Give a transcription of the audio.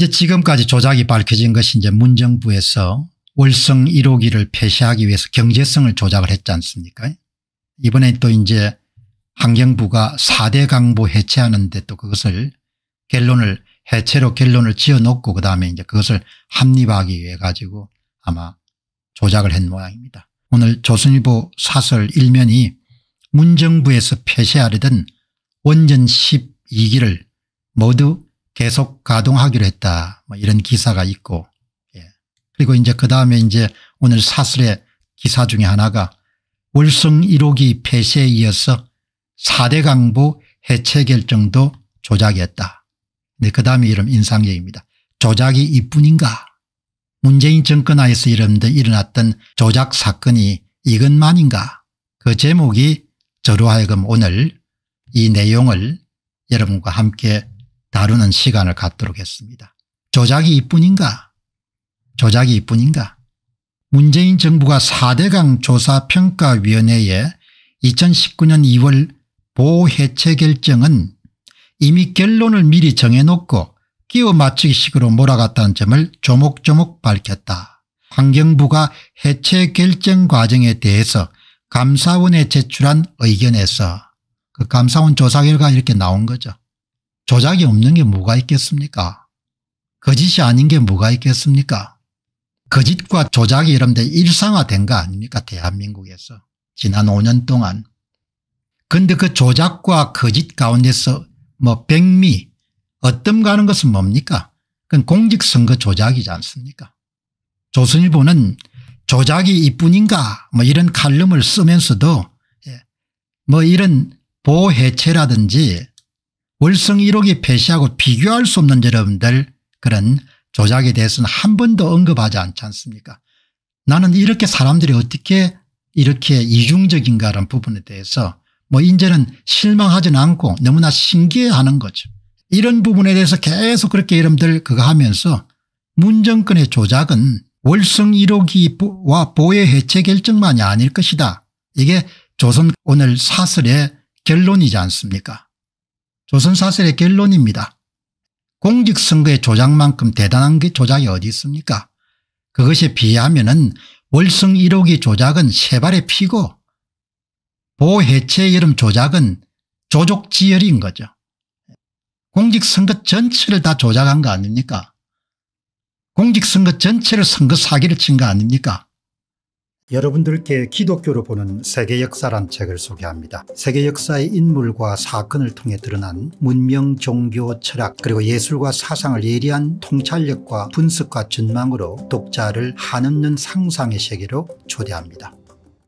이제 지금까지 조작이 밝혀진 것이 이제 문정부에서 월성 1호기를 폐쇄하기 위해서 경제성을 조작을 했지 않습니까 이번에 또 이제 환경부가 4대 강보 해체하는데 또 그것을 결론을 해체로 결론을 지어놓고 그다음에 이제 그것을 합리화하기 위해 가지고 아마 조작을 한 모양입니다. 오늘 조선일보 사설 일면이 문정부에서 폐쇄하려던 원전 12기를 모두 계속 가동하기로 했다. 뭐 이런 기사가 있고 예. 그리고 이제 그 다음에 이제 오늘 사설의 기사 중에 하나가 월성 1호기 폐쇄에 이어서 4대 강보 해체 결정도 조작이었다. 네, 그 다음에 이름 인상적입니다. 조작이 이뿐인가 문재인 정권 하에서 일어났던 조작 사건이 이것만인가 그 제목이 저로 하여금 오늘 이 내용을 여러분과 함께 다루는 시간을 갖도록 했습니다. 조작이 이뿐인가 조작이 이뿐인가 문재인 정부가 4대강 조사평가위원회에 2019년 2월 보해체 결정은 이미 결론을 미리 정해놓고 끼워 맞추기 식으로 몰아갔다는 점을 조목조목 밝혔다. 환경부가 해체 결정 과정에 대해서 감사원에 제출한 의견에서 그 감사원 조사 결과 이렇게 나온 거죠. 조작이 없는 게 뭐가 있겠습니까? 거짓이 아닌 게 뭐가 있겠습니까? 거짓과 조작이 여러분들 일상화된 거 아닙니까? 대한민국에서 지난 5년 동안. 그런데 그 조작과 거짓 가운데서 뭐 백미 어떤 가는 것은 뭡니까? 그건 공직선거 조작이지 않습니까? 조선일보는 조작이 이뿐인가? 뭐 이런 칼럼을 쓰면서도 예, 뭐 이런 보해체라든지 월성 1호기 폐쇄하고 비교할 수 없는 여러분들 그런 조작에 대해서는 한 번도 언급하지 않지 않습니까 나는 이렇게 사람들이 어떻게 이렇게 이중적인가라는 부분에 대해서 뭐 이제는 실망하지는 않고 너무나 신기해하는 거죠. 이런 부분에 대해서 계속 그렇게 여러분들 그거 하면서 문정권의 조작은 월성 1호기와 보혜 해체 결정만이 아닐 것이다. 이게 조선 오늘 사설의 결론이지 않습니까 조선 사설의 결론입니다. 공직선거의 조작만큼 대단한 게 조작이 어디 있습니까 그것에 비하면 은 월성 1호기 조작은 세발의 피고 보해체 여름 조작은 조족지열인 거죠. 공직선거 전체를 다 조작한 거 아닙니까 공직선거 전체를 선거 사기를 친 거 아닙니까 여러분들께 기독교로 보는 세계 역사란 책을 소개합니다. 세계 역사의 인물과 사건을 통해 드러난 문명, 종교, 철학 그리고 예술과 사상을 예리한 통찰력과 분석과 전망으로 독자를 한없는 상상의 세계로 초대합니다.